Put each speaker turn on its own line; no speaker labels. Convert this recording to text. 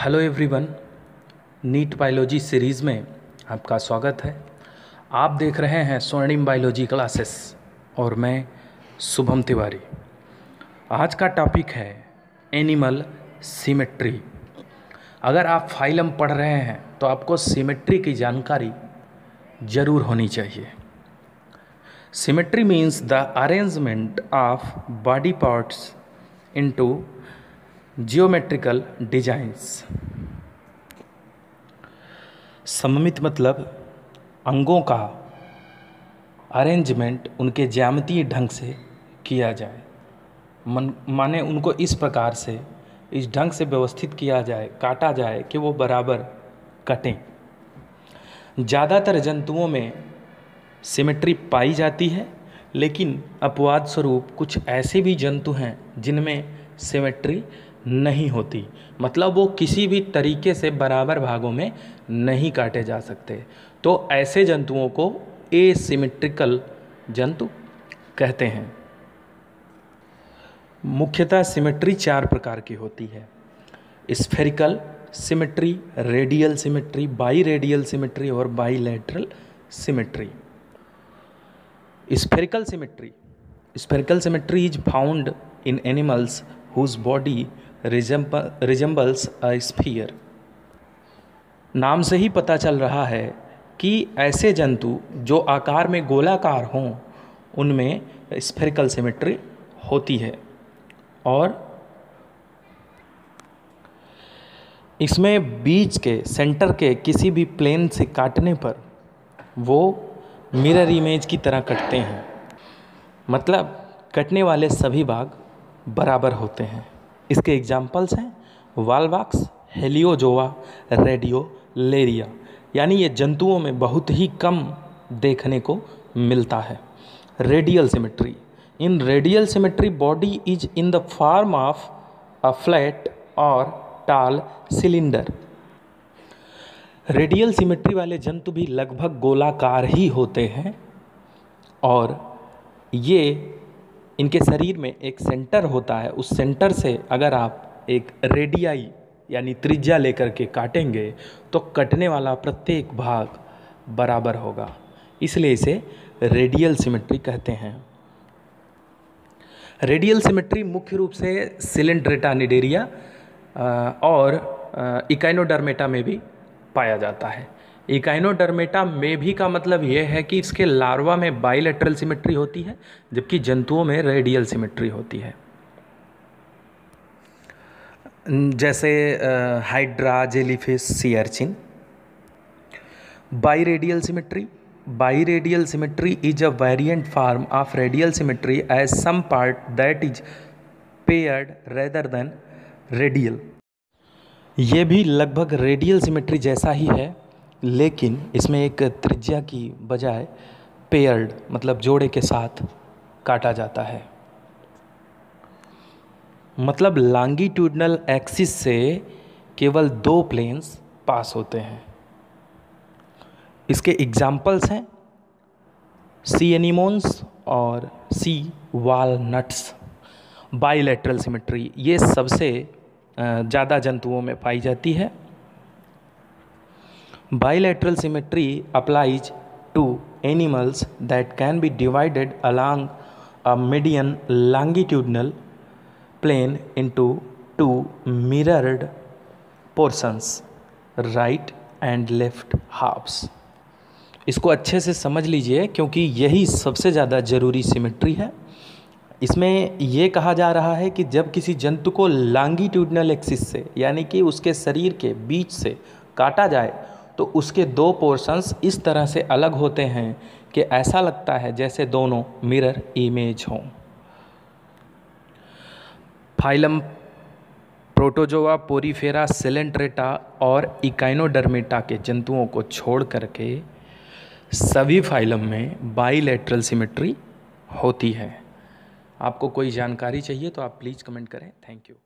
Hello everyone, NEET biology series में आपका स्वागत है। आप देख रहे हैं स्वर्णिम बायोलॉजी क्लासेस और मैं शुभम तिवारी। आज का टॉपिक है एनिमल सिमेट्री। अगर आप फाइलम पढ़ रहे हैं तो आपको सिमेट्री की जानकारी ज़रूर होनी चाहिए। Symmetry means the arrangement of body parts into geometrical designs सममित मतलब अंगों का अरेंजमेंट उनके ज्यामितीय ढंग से किया जाए। मन, माने उनको इस प्रकार से, इस ढंग से व्यवस्थित किया जाए, काटा जाए कि वो बराबर कटें। ज़्यादातर जंतुओं में सिमेट्री पाई जाती है, लेकिन अपवाद स्वरूप कुछ ऐसे भी जंतु हैं जिनमें सिमेट्री नहीं होती। मतलब वो किसी भी तरीके से बराबर भागों में नहीं काटे जा सकते। तो ऐसे जंतुओं को एसिमेट्रिकल जंतु कहते हैं। मुख्यतः सिमेट्री चार प्रकार की होती है। Spherical symmetry, radial symmetry biradial symmetry और bilateral symmetry. Spherical symmetry. Spherical symmetry is found in animals whose body resembles a sphere नाम से ही पता चल रहा है कि ऐसे जंतु जो आकार में गोलाकार हों, उनमें स्फेरिकल सिमेट्री होती है। और इसमें बीच के सेंटर के किसी भी प्लेन से काटने पर वो मिरर इमेज की तरह कटते हैं। मतलब कटने वाले सभी भाग बराबर होते हैं। इसके एग्जाम्पल्स हैं वालवाक्स हेलियोजोवा रेडियो लेरिया यानी ये जंतुओं में बहुत ही कम देखने को मिलता है। Radial symmetry in radial symmetry body is in the form of a flat और टाल सिलेंडर रेडियल सिमेट्री वाले जंतु भी लगभग गोलाकार ही होते हैं और ये इनके शरीर में एक सेंटर होता है। उस सेंटर से अगर आप एक रेडियाई यानी त्रिज्या लेकर के काटेंगे तो कटने वाला प्रत्येक भाग बराबर होगा। इसलिए इसे रेडियल सिमेट्री कहते हैं। रेडियल सिमेट्री मुख्य रूप से सिलेंड्रेटा निडेरिया और इकाइनोडर्मेटा में भी पाया जाता है। इकाइनोडर्मेटा में भी का मतलब यह है कि इसके लार्वा में बाइलेटरल सिमेट्री होती है, जबकि जंतुओं में रेडियल सिमेट्री होती है। जैसे hydra, jellyfish biradial symmetry. Biradial symmetry is a variant form of radial symmetry as some part that is paired rather than radial. ये भी लगभग रेडियल सिमेट्री जैसा ही है लेकिन इसमें एक त्रिज्या की बजाय पेयर्ड मतलब जोड़े के साथ काटा जाता है। मतलब लॉन्गिट्यूडनल एक्सिस से केवल दो प्लेन्स पास होते हैं। इसके एग्जाम्पल्स हैं सी एनिमोन्स और सी वालनट्स बाईलेटरल सिमेट्री ये सबसे ज़्यादा जंतुओं में पाई जाती है। Bilateral symmetry applies to animals that can be divided along a median longitudinal plane into two mirrored portions, right and left halves. इसको अच्छे से समझ लीजिए क्योंकि यही सबसे ज़्यादा ज़रूरी सिमेट्री है इसमें ये कहा जा रहा है कि जब किसी जंतु को लॉन्गिट्यूडनल एक्सिस से यानी कि उसके शरीर के बीच से काटा जाए तो उसके दो पोर्शंस इस तरह से अलग होते हैं कि ऐसा लगता है जैसे दोनों मिरर इमेज हों। फाइलम प्रोटोजोआ पोरीफेरा सिलेंट्रेटा और इकाइनोडर्मेटा के जंतुओं को छोड़ करके सभी फाइलम में बाईलेटरल सिमेट्री होती है। आपको कोई जानकारी चाहिए तो आप प्लीज़ कमेंट करें। Thank you